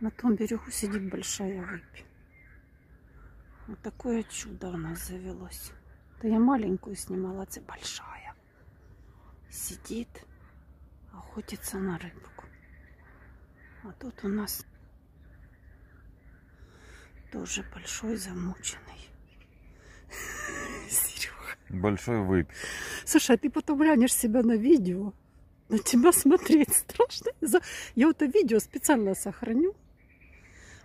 На том берегу сидит большая выпь. Вот такое чудо у нас завелось. Да я маленькую снимала, а это большая. Сидит, охотится на рыбку. А тут у нас тоже большой замученный. Серега. Большой выпь. Слушай, а ты потом глянешь себя на видео. На тебя смотреть страшно. Я это видео специально сохраню.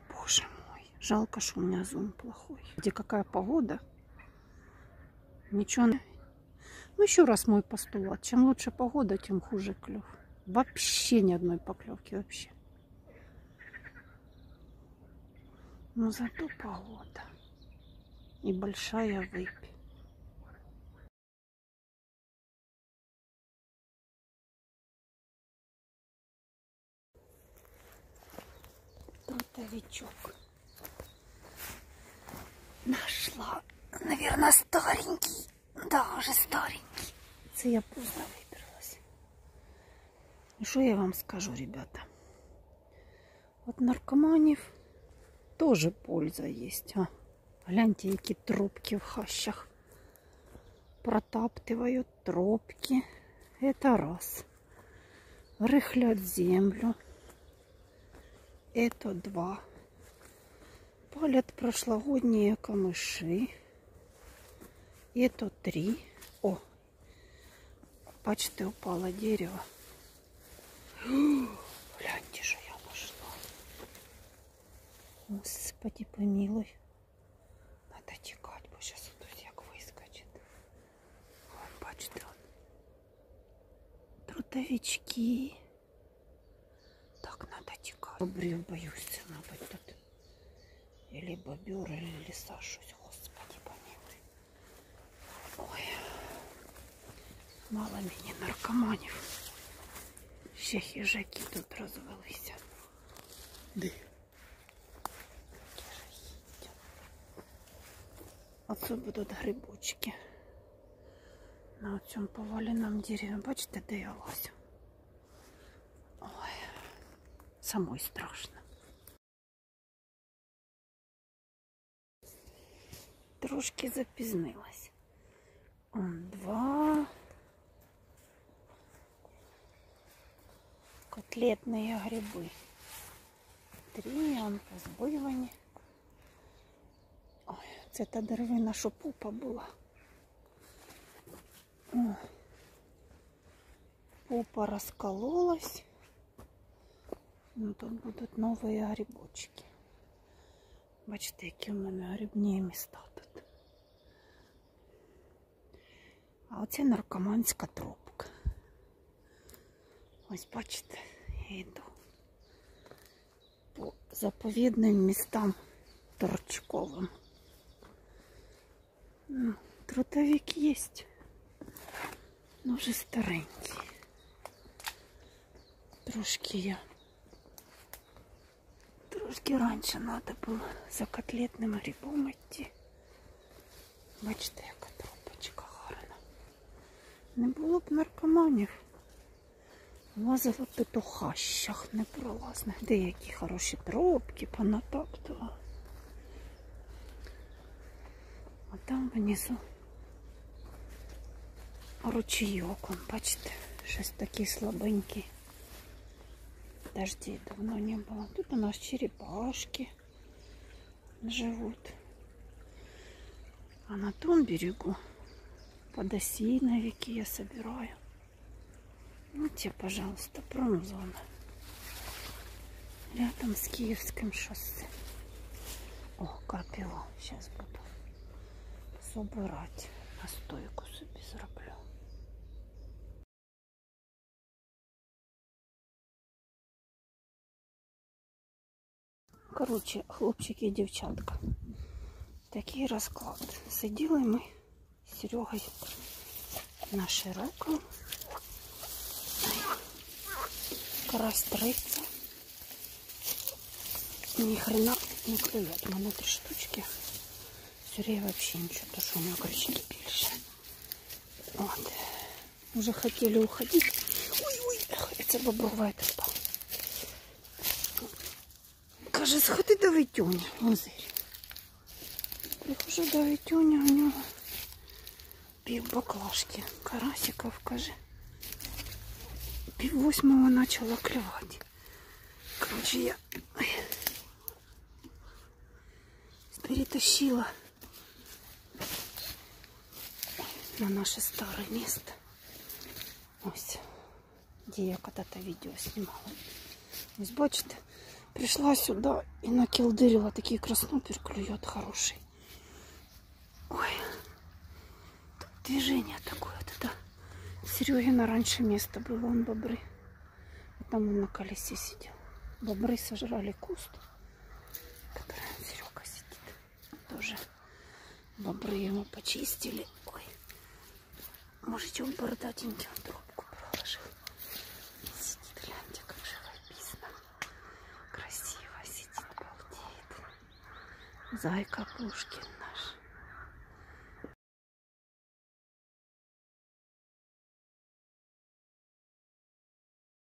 Боже мой, жалко, что у меня зум плохой. Где какая погода? Ничего. Ну, еще раз мой постулат. Чем лучше погода, тем хуже клев. Вообще ни одной поклевки вообще. Но зато погода. И большая выпь. Трутовичок. Нашла. Наверное, старенький. Да, уже старенький. Це я поздно вибралась. Ну, що я вам скажу, ребята? От наркоманів тоже польза есть. А? Гляньте, які тропки в хащах. Протаптывают тропки. Это раз. Рыхлят землю. Это два. Палят прошлогодние камыши. Это три. О, почти упало дерево. Гляньте, что я нашла. Господи, помилуй. Надо тікати, бо зараз тут як вискочить. Вон, бачите, он. Трутовички. Так, надо тікати. Бобрів боюсь, мабуть, тут. Или бобер, или лиса щось. Господи, помилуй. Ой. Мало мені наркоманів. Ще хижаки тут розвелися. Де? Оце будуть грибочки. На цьому поваленому дереві. Бачите, де я лазю? Самой страшно. Трошки запізнилась. Он два. Котлетные грибы. Три, он позбивані. Ой, це та деревина, що пупа була. О, пупа раскололась. Ну, тут будуть нові грибочки. Бачите, які в мене грибні міста тут. А оце наркоманська тропка. Ось бачите, я йду по заповідним містам торчковим. Ну, трутовик есть. Ну, вже старенький. Трошки я. Трошки раніше треба було за котлетним грибом йти. Бачите, яка тропочка гарна. Не було б наркоманів. Лазила тут у хащах непролазних. Деякі хороші тропки понатаптувала. А там внизу ручейок, он, бачите, щось такий слабенький. Дождей давно не было. Тут у нас черепашки живут. А на том берегу подосиновики я собираю. Вот тебе, пожалуйста, промзона. Рядом с Киевским шоссе. О, крапива. Сейчас буду собирать. Настойку собі зроблю. Коротше, хлопчики і дівчатка. Такий розклад. Сиділи ми з Серегою на широкому. Карась триться. Ни хрена не клюет. У мене три штучки. Сюрей вообще ничего, то что у него крючки більше. Вот. Уже хотели уходить. Ой-ой, это бобровая тропа. Каже, сходи до Витюні, Лазирь. Прихожу до Витюні, у нього пів баклажки карасиков, каже. Пів восьмого почала клювати. Короче, я ой, перетащила на наше старое место. Ось, де я когда-то видео снимала. Ось, бачите, пришла сюда и накилдырила. Такие краснопер клюет хороший. Ой, тут движение такое. Вот это Серегина раньше место было, он бобры. Там он на колесе сидел. Бобры сожрали куст, который Серега сидит. Тоже бобры ему почистили. Ой, бородатенький, он трубку положил. Сидит, гляньте, как живописно. Красиво сидит, балдеет. Зайка Пушкин.